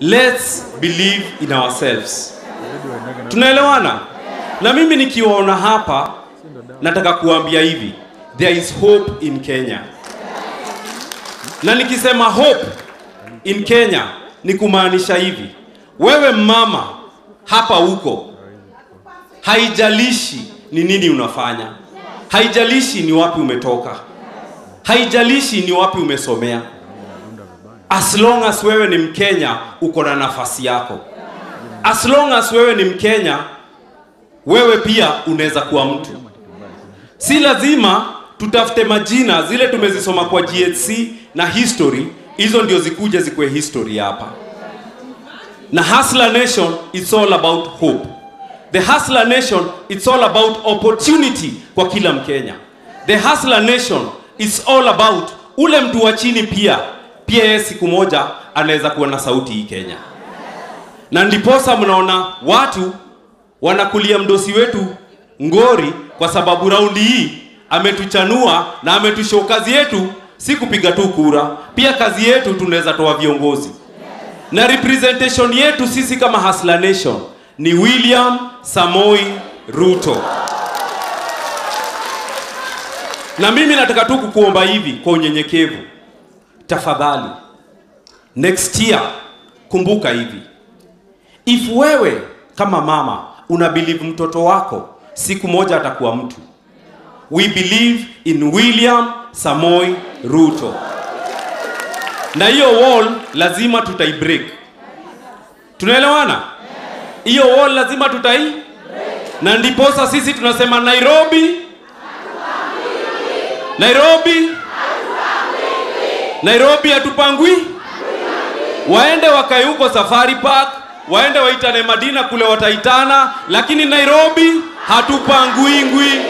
let's believe in ourselves. Tunaelewana? Na mimi nikiwaona hapa nataka kuambia hivi. There is hope in kenya. Na nikisema hope in kenya ni kumaanisha hivi. Wewe mama hapa huko haijalishi ni nini unafanya. Haijalishi ni wapi umetoka. Haijalishi ni wapi umesomea as long as wewe ni mkenya uko na nafasi yako. As long as wewe ni mkenya wewe pia unaweza kuwa mtu. Si lazima tutafute majina zile tumezisoma kwa GHC na history hizo ndio zikuja zikuwe history hapa. Na Hustler Nation it's all about hope. The Hustler Nation it's all about opportunity kwa kila Mkenya. The Hustler Nation it's all about ule mtu wa chini pia pia yeye siku moja anaweza kuwa na sauti hii Kenya. Na ndiposa mnaona watu wanakulia mdosi wetu ngori kwa sababu raundi hii ametuchanua na ametushow kazi yetu si kupiga tu kura. Pia kazi yetu tunaweza toa viongozi. Na representation yetu sisi kama Hustler Nation ni William Samoi Ruto. Na mimi nataka tu kukuomba hivi kwa unyenyekevu tafadhali. Next year kumbuka hivi. If wewe kama mama una believe mtoto wako siku moja atakuwa mtu. We believe in william samoi ruto. Na hiyo wall lazima tutaibreak tunaelewana? Hiyo wall lazima tutai na ndiposa sisi tunasema nairobi. Nairobi nairobi hatupangwi. Waende wakae huko safari park waende waitane madina kule wataitana lakini nairobi hatupangwingwi